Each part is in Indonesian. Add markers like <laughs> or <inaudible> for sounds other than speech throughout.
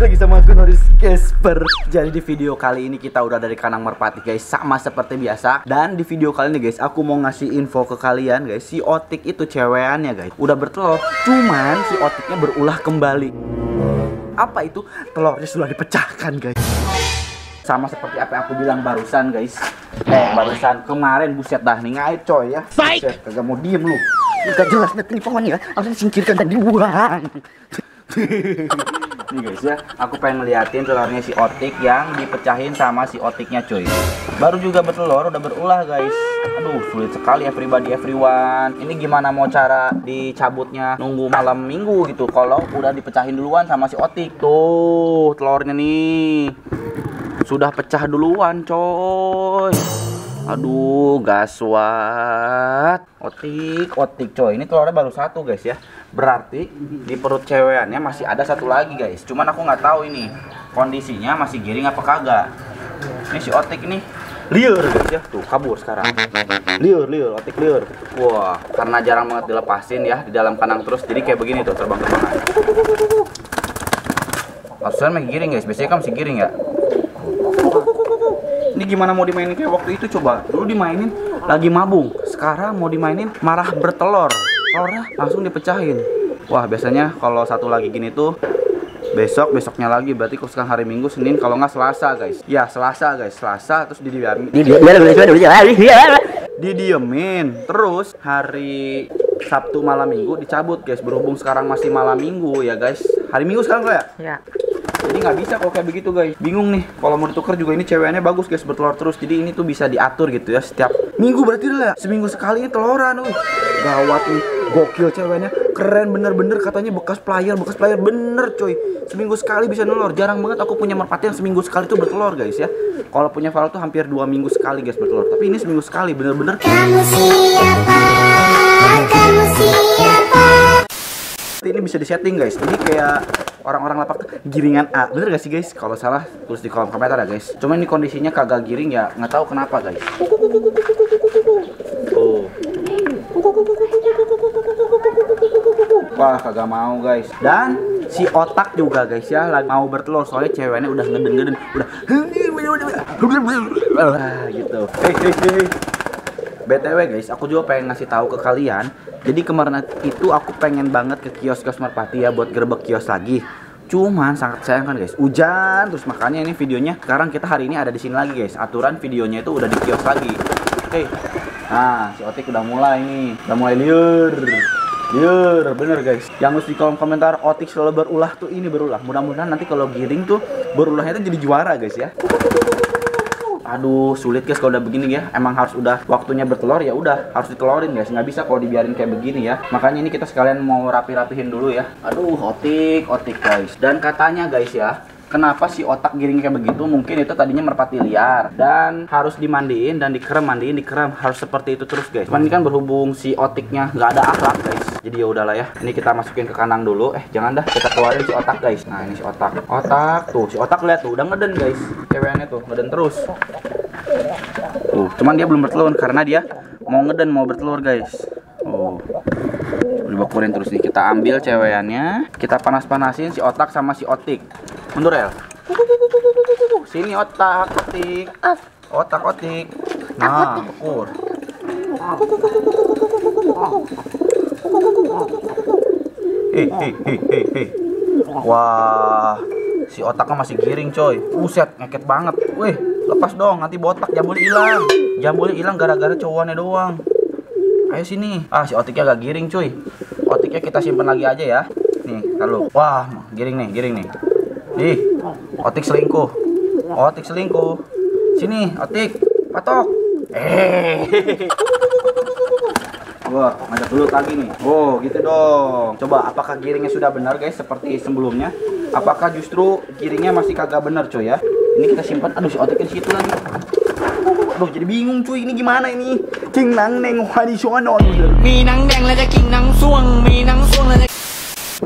balik lagi sama aku Noris Casper. Jadi di video kali ini kita udah dari Kanang Merpati guys. Sama seperti biasa. Dan di video kali ini guys aku mau ngasih info ke kalian guys. Si Otik itu cewekannya guys. Udah bertelur Cuman si Otiknya berulah kembali. Apa itu? Telurnya sudah dipecahkan guys. Sama seperti apa yang aku bilang barusan guys. Eh barusan kemarin buset dah nih ngait coy ya. Buset kagak mau diem lu. Gak jelas nih pokoknya Harus disingkirkan dan dibuang <laughs> Nih guys ya, aku pengen ngeliatin telurnya si Otik yang dipecahin sama si Otiknya cuy. Baru juga bertelur, udah berulah guys. Aduh, sulit sekali everybody everyone. Ini gimana mau cara dicabutnya nunggu malam minggu gitu kalau udah dipecahin duluan sama si Otik. Tuh, telurnya nih. Sudah pecah duluan, coy. Aduh, gaswat. Otik, otik coy. Ini telurnya baru satu guys ya. Berarti di perut cewekannya masih ada satu lagi guys. Cuman aku nggak tahu ini kondisinya masih giring apa kagak. Ini si otik ini liur guys ya. Tuh kabur sekarang. Liur, liur, otik liur. Wah, karena jarang banget dilepasin ya di dalam kandang terus. Jadi kayak begini tuh terbang-terbangan. Harusnya masih giring guys. Biasanya kan masih giring ya. Ini gimana mau dimainin kayak waktu itu coba. Dulu dimainin lagi mabung. Sekarang mau dimainin marah bertelur. Telurnya langsung dipecahin. Wah, biasanya kalau satu lagi gini tuh besok besoknya lagi berarti sekarang hari Minggu Senin kalau nggak Selasa guys ya Selasa guys Selasa terus didiamin didiemin terus hari Sabtu malam Minggu dicabut guys berhubung sekarang masih malam Minggu ya guys hari Minggu sekarang kok ya Jadi nggak bisa kalau kayak begitu guys. Bingung nih. Kalau mau ditukar juga ini ceweknya bagus guys bertelur terus. Jadi ini tuh bisa diatur gitu ya setiap minggu berarti lah. Seminggu sekali ini teloran uh gawat nih. Gokil ceweknya. Keren bener-bener katanya bekas player bekas player. Bener coy. Seminggu sekali bisa nelor. Jarang banget aku punya merpati yang seminggu sekali tuh bertelur guys ya. Kalau punya Valo tuh hampir dua minggu sekali guys bertelur. Tapi ini seminggu sekali bener-bener. Kamu siapa? Kamu siapa? ini bisa disetting guys. Ini kayak orang-orang lapak giringan A. Bener gak sih guys? Kalau salah tulis di kolom komentar ya guys. Cuma ini kondisinya kagak giring ya nggak tahu kenapa guys. Tuh wah kagak mau guys. Dan si otak juga guys ya lagi mau bertelur. Soalnya ceweknya udah ngeden-ngeden udah Wah, <laughs> gitu. Hei hei hei BTW guys, aku juga pengen ngasih tahu ke kalian. Jadi kemarin itu aku pengen banget ke kios-kios Merpati ya buat gerbek kios lagi. Cuman sangat sayang kan guys, hujan terus makanya ini videonya sekarang kita hari ini ada di sini lagi guys. Aturan videonya itu udah di kios lagi. Oke. Nah, si Otik udah mulai nih. Udah mulai liur. Liur, bener guys. Yang harus di kolom komentar Otik selalu berulah tuh ini berulah. Mudah-mudahan nanti kalau giring tuh berulahnya tuh jadi juara guys ya. Aduh, sulit guys kalau udah begini ya. Emang harus udah waktunya bertelur ya udah harus ditelorin guys. Nggak bisa kalau dibiarin kayak begini ya. Makanya ini kita sekalian mau rapi-rapihin dulu ya. Aduh, otik, otik guys. Dan katanya guys ya, Kenapa si otak giring kayak begitu? Mungkin itu tadinya merpati liar dan harus dimandiin dan dikerem, mandiin, dikerem harus seperti itu terus guys. Cuman ini kan berhubung si otiknya nggak ada akhlak guys. Jadi ya udahlah ya. Ini kita masukin ke kandang dulu. Eh jangan dah kita keluarin si otak guys. Nah ini si otak. Otak tuh si otak lihat tuh udah ngeden guys. Ceweknya tuh ngeden terus. Tuh cuman dia belum bertelur karena dia mau ngeden mau bertelur guys. Oh dibakurin terus nih kita ambil cewekannya kita panas-panasin si otak sama si otik mundur El sini otak otik otak otik nah ukur hei hei hei hei wah si otaknya masih giring coy buset ngeket banget weh lepas dong nanti botak jambulnya hilang jambulnya hilang gara-gara cowoknya doang Ayo sini. Ah, si otiknya agak giring, cuy. Otiknya kita simpan lagi aja ya. Nih, lalu. Wah, giring nih, giring nih. Ih, Otik selingkuh. Otik selingkuh. Sini, Otik. Patok. Eh. Wah, ngajak dulu lagi nih. Oh, gitu dong. Coba apakah giringnya sudah benar guys seperti sebelumnya? Apakah justru giringnya masih kagak benar coy ya? Ini kita simpan. Aduh, si Otik di situ lagi. Aduh, jadi bingung cuy. Ini gimana ini? King nang neng hadi shonon. Minang neng lada king nang suang, minang suang lada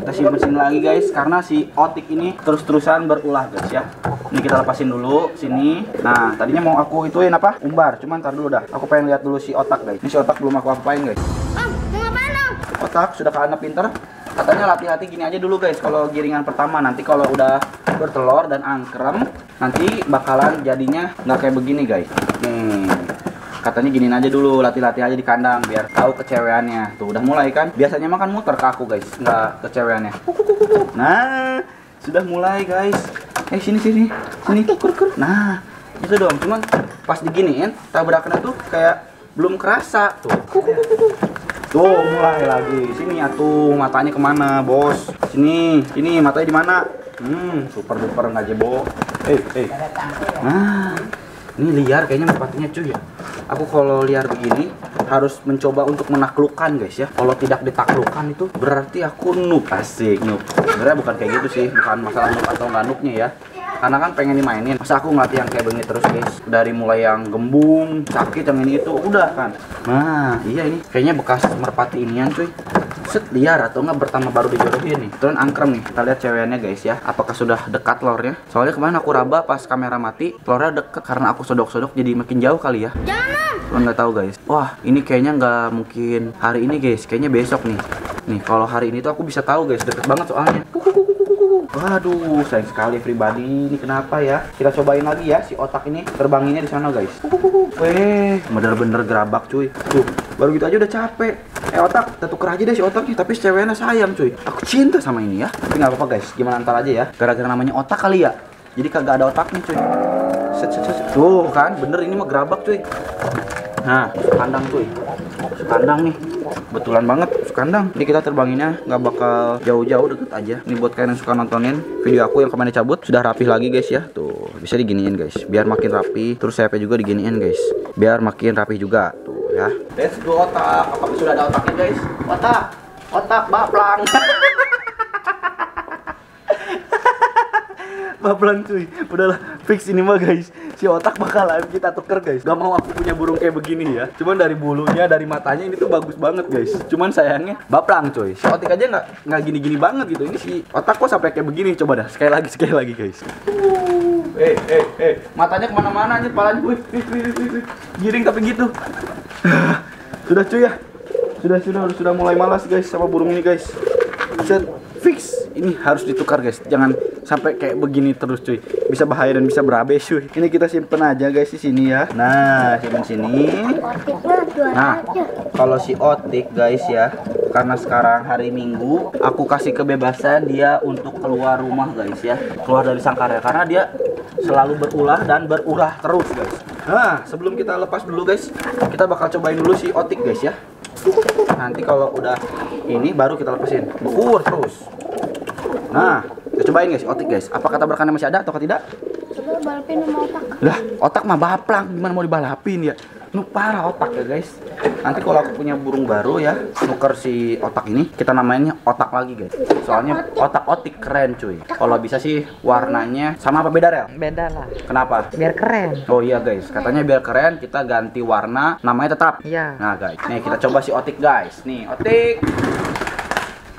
kita simpen sini lagi guys karena si otik ini terus-terusan berulah guys ya. Ini kita lepasin dulu sini. Nah tadinya mau aku ituin apa? Umbar cuman ntar dulu dah. Aku pengen lihat dulu si otak guys. Ini si otak belum aku apain guys. Om, mau ngapain om? otak sudah karena pinter. Katanya latih-latih gini aja dulu guys kalau giringan pertama. Nanti kalau udah bertelur dan angkrem nanti bakalan jadinya nggak kayak begini guys. Nih katanya giniin aja dulu latih-latih aja di kandang biar tahu keceweannya. Tuh udah mulai kan? Biasanya makan muter ke aku guys nggak keceweannya. Nah sudah mulai guys. Eh sini sini sini. Nah itu dong cuman pas diginiin tabrakannya tuh kayak belum kerasa. Tuh tuh mulai lagi. Sini atuh matanya ke mana bos? Sini sini matanya di mana? Hmm super duper nggak jebo eh eh. Nah ini liar kayaknya merpatinya cuy ya. Aku kalau liar begini harus mencoba untuk menaklukkan guys ya. Kalau tidak ditaklukkan itu berarti aku noob. Asik noob. Sebenarnya bukan kayak gitu sih. Bukan masalah noob atau nggak noobnya ya. Karena kan pengen dimainin. Masa aku ngelatih yang kayak begini terus guys? Dari mulai yang gembung sakit yang ini itu udah kan? Nah iya ini. Kayaknya bekas merpati inian cuy set liar atau enggak bertambah baru dijodohin nih terus angkrem nih kita lihat ceweknya guys ya apakah sudah dekat lornya soalnya kemarin aku raba pas kamera mati lornya deket karena aku sodok-sodok jadi makin jauh kali ya Lo nggak tahu guys wah ini kayaknya nggak mungkin hari ini guys kayaknya besok nih nih kalau hari ini tuh aku bisa tahu guys deket banget soalnya Waduh, sayang sekali pribadi. Ini kenapa ya? Kita cobain lagi ya si otak ini terbanginnya di sana, guys. Weh, bener-bener gerabak, cuy. Tuh, baru gitu aja udah capek. Eh otak, kita tuker aja deh si otaknya. Tapi si ceweknya sayang, cuy. Aku cinta sama ini ya. Tapi nggak apa-apa, guys. Gimana ntar aja ya? Gara-gara namanya otak kali ya. Jadi kagak ada otaknya, cuy. Set, set, set. Tuh kan, bener ini mah gerabak, cuy. Nah, kandang cuy. Kandang nih. Betulan banget kandang. Ini kita terbanginnya nggak bakal jauh-jauh deket aja. Ini buat kalian yang suka nontonin video aku yang kemarin dicabut sudah rapih lagi guys ya. Tuh, bisa diginiin guys. Biar makin rapi. Terus sayapnya juga diginiin guys. Biar makin rapi juga. Tuh ya. Let's go otak. Apakah sudah ada otaknya guys? Otak. Otak baplang. <laughs> Baplang cuy, udahlah fix ini mah guys Si otak bakalan kita tuker guys Gak mau aku punya burung kayak begini ya Cuman dari bulunya, dari matanya ini tuh bagus banget guys Cuman sayangnya baplang cuy Si otik aja nggak nggak gini-gini banget gitu Ini si otak kok sampai kayak begini Coba dah, sekali lagi, sekali lagi guys Eh, eh, eh Matanya ke mana-mana nih, palanya wih, wih, wih, wih, wih. Giring tapi gitu <laughs> Sudah cuy ya. Sudah, sudah, sudah mulai malas guys sama burung ini guys. Set, fix. Ini harus ditukar guys. Jangan sampai kayak begini terus cuy. Bisa bahaya dan bisa berabe cuy. Ini kita simpen aja guys di sini ya. Nah simpen sini. Nah kalau si otik guys ya karena sekarang hari minggu aku kasih kebebasan dia untuk keluar rumah guys ya. Keluar dari sangkarnya karena dia selalu berulah dan berulah terus guys. Nah sebelum kita lepas dulu guys kita bakal cobain dulu si otik guys ya. Nanti kalau udah ini baru kita lepasin. Bekur terus. Nah kita cobain guys otik guys. Apakah tabrakannya masih ada atau tidak? Coba balapin sama otak. lah otak mah baplang. Gimana mau dibalapin ya parah otak ya guys nanti kalau aku punya burung baru ya nuker si otak ini kita namainnya otak lagi guys soalnya otak otik keren cuy kalau bisa sih warnanya sama apa beda rel Beda lah, kenapa biar keren. Oh iya guys, katanya biar keren kita ganti warna, namanya tetap. Iya. Nah guys, nih kita coba si Otik guys. Nih Otik,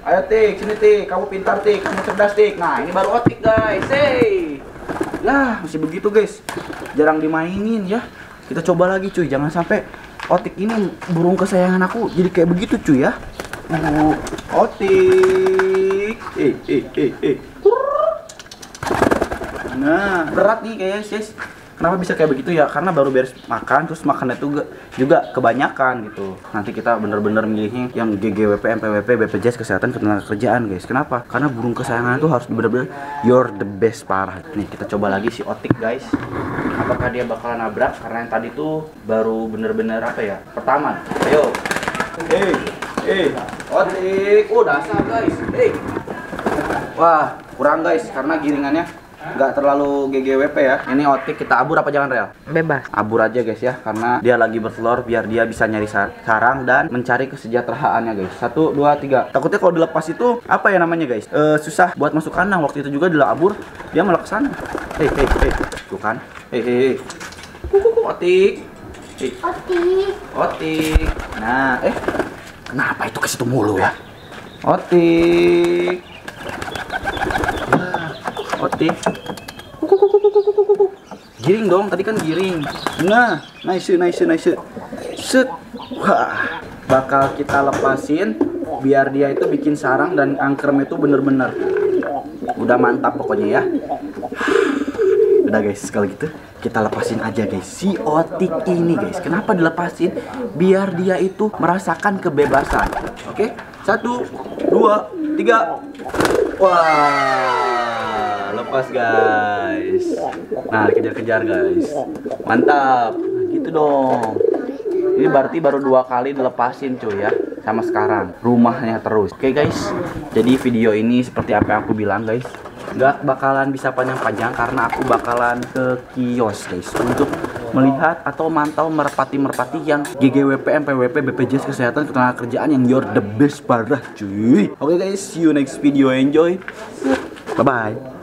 ayo Tik, sini Tik, kamu pintar Tik, kamu cerdas Tik. Nah ini baru Otik guys, hey. Lah masih begitu guys, jarang dimainin ya. Kita coba lagi cuy, jangan sampai Otik ini burung kesayangan aku jadi kayak begitu cuy ya. Uh, Otik, eh eh eh eh. Nah, berat nih kayaknya sis. Kenapa bisa kayak begitu ya? Karena baru beres makan, terus makannya tuh juga, kebanyakan gitu. Nanti kita bener-bener milihnya yang GGWP, MPWP, BPJS Kesehatan Ketenagakerjaan guys. Kenapa? Karena burung kesayangan itu harus bener-bener you're the best parah. Nih kita coba lagi si Otik guys. Apakah dia bakalan nabrak? Karena yang tadi tuh baru bener-bener apa ya? Pertama. Ayo. Hey, hey, Otik. Oh dasar guys. Hey. Wah, kurang guys karena giringannya nggak terlalu GGWP ya. Ini otik kita abur apa jangan rel? Bebas. Abur aja guys ya karena dia lagi bertelur biar dia bisa nyari sa- sarang dan mencari kesejahteraannya guys. Satu, dua, tiga. Takutnya kalau dilepas itu apa ya namanya guys? Eh, susah buat masuk kandang. Waktu itu juga dia abur dia malah ke sana. Hei, hei, hei. Tuh kan? Hei, hei, hei. Kuku, otik. Hei, Otik. otik. Nah, eh. Kenapa itu ke situ mulu ya? Otik. Otik. Giring dong, tadi kan giring. Nah, nice, nice, nice. Set. Wah, bakal kita lepasin biar dia itu bikin sarang dan angkernya itu bener-bener udah mantap pokoknya ya udah guys kalau gitu kita lepasin aja guys si otik ini guys. Kenapa dilepasin? Biar dia itu merasakan kebebasan. Oke satu dua tiga. Wah lepas guys. Nah kejar-kejar guys. Mantap. Gitu dong. Ini berarti baru dua kali dilepasin cuy ya sama sekarang. Rumahnya terus. Oke guys. Jadi video ini seperti apa yang aku bilang guys nggak bakalan bisa panjang-panjang karena aku bakalan ke kios guys untuk melihat atau mantau merpati-merpati yang GGWP, MPWP, BPJS Kesehatan Ketenaga Kerjaan yang you're the best parah cuy. Oke guys, see you next video. Enjoy. Bye bye.